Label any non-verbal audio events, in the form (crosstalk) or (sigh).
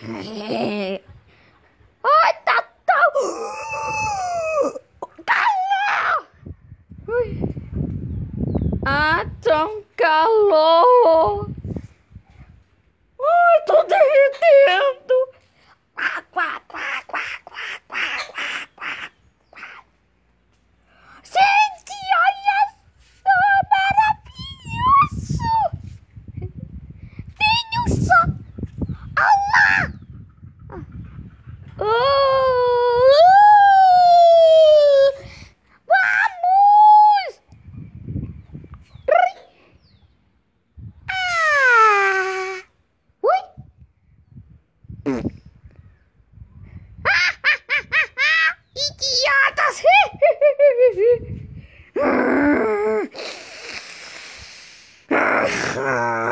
(laughs) 哎，打到！干了！喂，啊，中高喽！Uh, uh, vamos! Ah! Ui! Idiotas! Ah!